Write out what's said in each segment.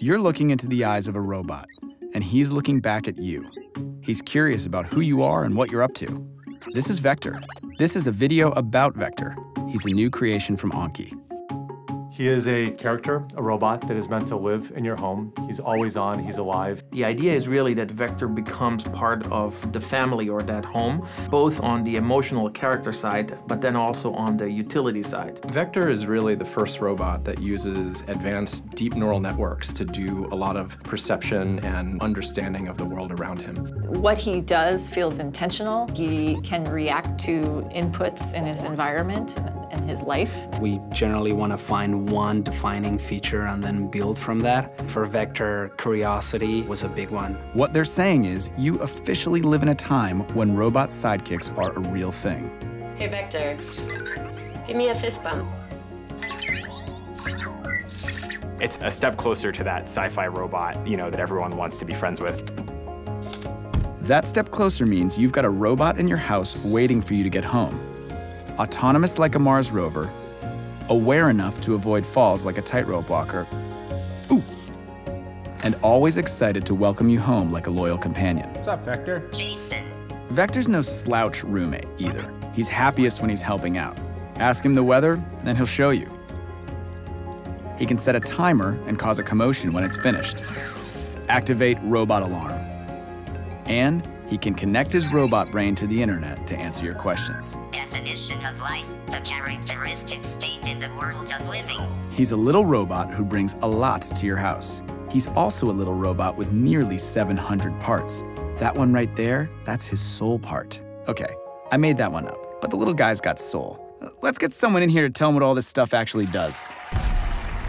You're looking into the eyes of a robot, and he's looking back at you. He's curious about who you are and what you're up to. This is Vector. This is a video about Vector. He's a new creation from Anki. He is a character, a robot that is meant to live in your home. He's always on, he's alive. The idea is really that Vector becomes part of the family or that home, both on the emotional character side, but then also on the utility side. Vector is really the first robot that uses advanced deep neural networks to do a lot of perception and understanding of the world around him. What he does feels intentional. He can react to inputs in his environment and his life. We generally want to find one defining feature and then build from that. For Vector, curiosity was a big one. What they're saying is you officially live in a time when robot sidekicks are a real thing. Hey, Vector, give me a fist bump. It's a step closer to that sci-fi robot, you know, that everyone wants to be friends with. That step closer means you've got a robot in your house waiting for you to get home. Autonomous like a Mars rover, aware enough to avoid falls like a tightrope walker, ooh, and always excited to welcome you home like a loyal companion. What's up, Vector? Jason. Vector's no slouch roommate either. He's happiest when he's helping out. Ask him the weather, and he'll show you. He can set a timer and cause a commotion when it's finished. Activate robot alarm. And he can connect his robot brain to the internet to answer your questions. Definition of life, the characteristic state in the world of living. He's a little robot who brings a lot to your house. He's also a little robot with nearly 700 parts. That one right there, that's his soul part. Okay, I made that one up, but the little guy's got soul. Let's get someone in here to tell him what all this stuff actually does.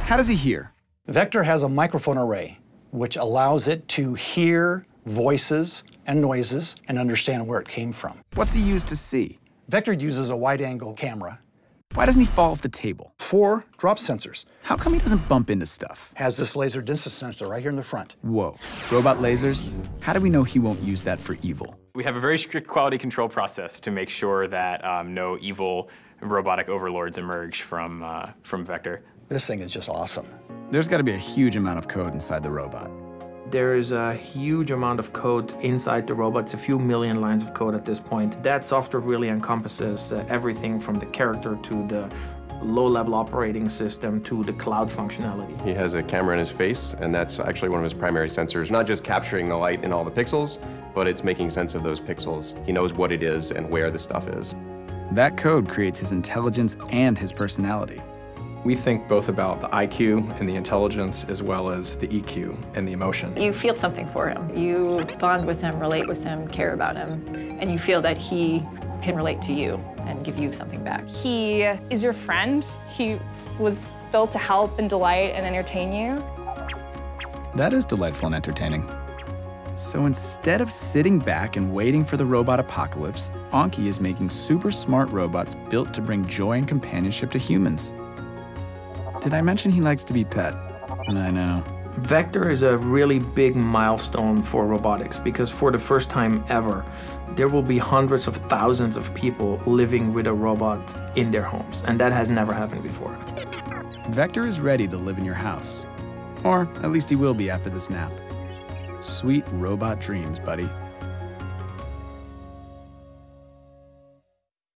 How does he hear? Vector has a microphone array, which allows it to hear voices and noises and understand where it came from. What's he used to see? Vector uses a wide-angle camera. Why doesn't he fall off the table? Four drop sensors. How come he doesn't bump into stuff? Has this laser distance sensor right here in the front. Whoa. Robot lasers? How do we know he won't use that for evil? We have a very strict quality control process to make sure that um, no evil robotic overlords emerge from, uh, from Vector. This thing is just awesome. There's got to be a huge amount of code inside the robot. There is a huge amount of code inside the robot. It's a few million lines of code at this point. That software really encompasses uh, everything from the character to the low-level operating system to the cloud functionality. He has a camera in his face, and that's actually one of his primary sensors, not just capturing the light in all the pixels, but it's making sense of those pixels. He knows what it is and where the stuff is. That code creates his intelligence and his personality. We think both about the IQ and the intelligence as well as the EQ and the emotion. You feel something for him. You bond with him, relate with him, care about him, and you feel that he can relate to you and give you something back. He is your friend. He was built to help and delight and entertain you. That is delightful and entertaining. So instead of sitting back and waiting for the robot apocalypse, Anki is making super smart robots built to bring joy and companionship to humans. Did I mention he likes to be pet? I know. Vector is a really big milestone for robotics because for the first time ever, there will be hundreds of thousands of people living with a robot in their homes, and that has never happened before. Vector is ready to live in your house. Or at least he will be after this nap. Sweet robot dreams, buddy.